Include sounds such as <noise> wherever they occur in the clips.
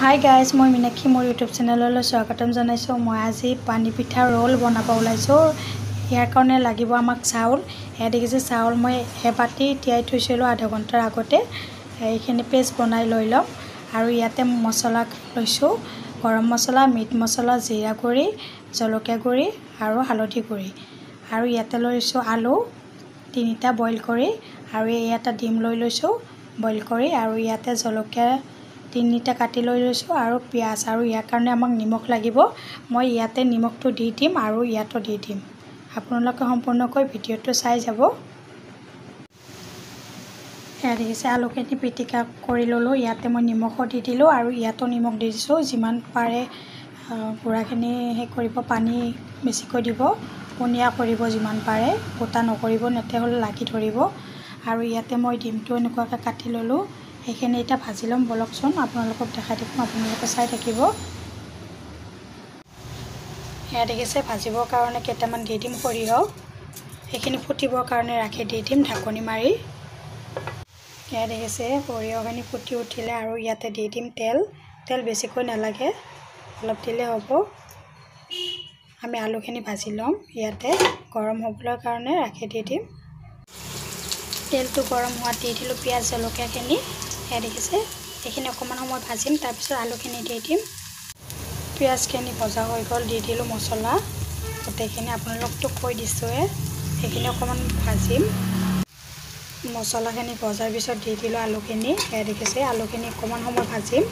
Hi guys মই মীনাক্ষী মোৰ YouTube চেনেললৈ স্বাগতম জনাইছোঁ। মই আজি পানী পিঠা ৰ'ল বনাব ওলাইছোঁ। ইয়াৰ কাৰণে লাগিব আমাক চাউল। এয়া দেখিছে চাউল মই এবাটি তিয়াই থৈছিলোঁ আধা ঘণ্টাৰ আগতে। এইখিনি পেষ্ট বনাই লৈ ল'ম। আৰু ইয়াতে মছলা লৈছোঁ। গৰম মছলা মিট মছলা জিৰা গুড়ি জলকীয়া গুড়ি আৰু হালধি গুড়ি। আৰু ইয়াতে লৈছোঁ আলু তিনিটা বইল কৰি। আৰু ইয়াতে ডিম লৈ লৈছোঁ বইল কৰি। আৰু ইয়াতে জলকীয়া তিনিটা কাটি লৈ লৈছোঁ আৰু পিঁয়াজ আৰু ইয়াৰ কাৰণে আমাক নিমখ লাগিব। মই ইয়াতে নিমখটো দি দিম আৰু ইয়াতো দি দিম। আপোনালোকে সম্পূৰ্ণকৈ ভিডিঅ'টো চাই যাব। এয়া দেখিছে আলুখিনি পিটিকা কৰি ল'লোঁ। ইয়াতে মই নিমখো দি দিলোঁ আৰু ইয়াতো নিমখ দি দিছোঁ। যিমান পাৰে গুড়াখিনি সেই কৰিব পানী বেছিকৈ দিব পনীয়া কৰিব যিমান পাৰে গোটা নকৰিব তেতিয়াহ'লে লাগি ধৰিব। আৰু ইয়াতে মই ডিমটো এনেকুৱাকৈ কাটি ল'লোঁ। সেইখিনি এতিয়া ভাজি ল'ম বলকচোন। আপোনালোকক দেখাই দিম আপোনালোকে চাই থাকিব। সেয়া দেখিছে ভাজিবৰ কাৰণে কেইটামান দি দিম সৰিয়হ। সেইখিনি ফুটিবৰ কাৰণে ৰাখি দি দিম ঢাকনি মাৰি। সেয়া দেখিছে সৰিয়হখিনি ফুটি উঠিলে আৰু ইয়াতে দি দিম তেল। তেল বেছিকৈ নালাগে অলপ দিলে হ'ব। আমি আলুখিনি ভাজি ল'ম ইয়াতে গৰম হ'বলৈ কাৰণে ৰাখি দি দিম। তেলটো গৰম হোৱাত দি দিলোঁ পিঁয়াজ জলকীয়াখিনি। সেয়া দেখিছে। সেইখিনি অকণমান সময় ভাজিম তাৰপিছত আলুখিনি দি দিম। পিঁয়াজখিনি ভজা হৈ গ'ল দি দিলোঁ মছলা। গোটেইখিনি আপোনালোকতো কৈ দিছোঁৱে সেইখিনি অকণমান ভাজিম। মছলাখিনি ভজাৰ পিছত দি দিলোঁ আলুখিনি সেয়া দেখিছে আলুখিনি অকণমান সময় ভাজিম।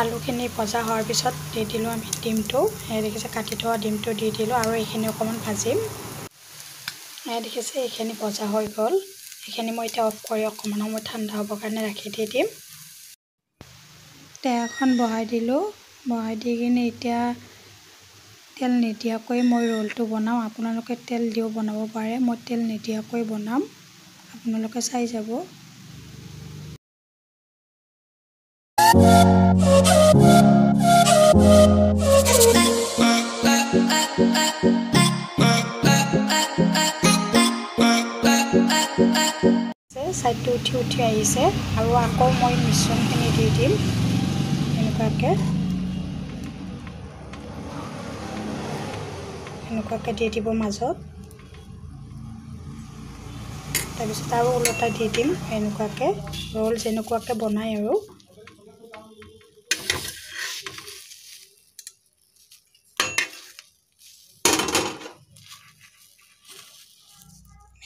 আলুখিনি ভজা হোৱাৰ পিছত দি দিলোঁ আমি ডিমটো সেয়া দেখিছে কাটি থোৱা ডিমটো দি দিলোঁ আৰু এইখিনি অকণমান ভাজিম। দেখিছে এইখিনি ভজা হৈ গ'ল। এইখিনি মই এতিয়া অফ কৰি অকণমান সময় ঠাণ্ডা হ'বৰ কাৰণে ৰাখি দি দিম। টেয়াখন বহাই দিলোঁ। বহাই দি কিনে এতিয়া তেল নিদিয়াকৈ মই ৰোলটো বনাওঁ। আপোনালোকে তেল দিও বনাব পাৰে। মই তেল নিদিয়াকৈ বনাম। আপোনালোকে চাই যাব। <laughs> ছাইডটো উঠি উঠি আহিছে। আৰু আকৌ মই মিশ্ৰণখিনি দি দিম এনেকুৱাকৈ। এনেকুৱাকৈ দি দিব মাজত। তাৰপিছত আৰু ওলটাই দি দিম এনেকুৱাকৈ। ৰ'ল যেনেকুৱাকৈ বনাই আৰু।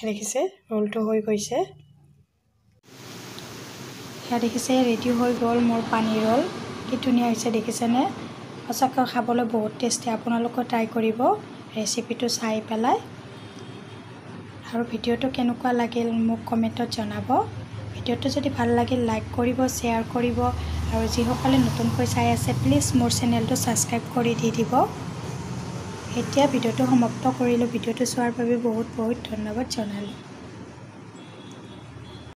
দেখিছে? ৰ'লটো হৈ গৈছে। সেয়া দেখিছে ৰেডি হৈ গ'ল মোৰ পানী ৰ'ল। কি ধুনীয়া হৈছে দেখিছেনে? সঁচাকৈ খাবলৈ বহুত টেষ্টি। আপোনালোকে ট্ৰাই কৰিব ৰেচিপিটো চাই পেলাই। আৰু ভিডিঅ'টো কেনেকুৱা লাগিল মোক কমেণ্টত জনাব। ভিডিঅ'টো যদি ভাল লাগিল লাইক কৰিব শ্বেয়াৰ কৰিব। আৰু যিসকলে নতুনকৈ চাই আছে প্লিজ মোৰ চেনেলটো ছাবস্ক্ৰাইব কৰি দি দিব। এতিয়া ভিডিঅ'টো সমাপ্ত কৰিলোঁ। ভিডিঅ'টো চোৱাৰ বাবে বহুত বহুত ধন্যবাদ জনালোঁ।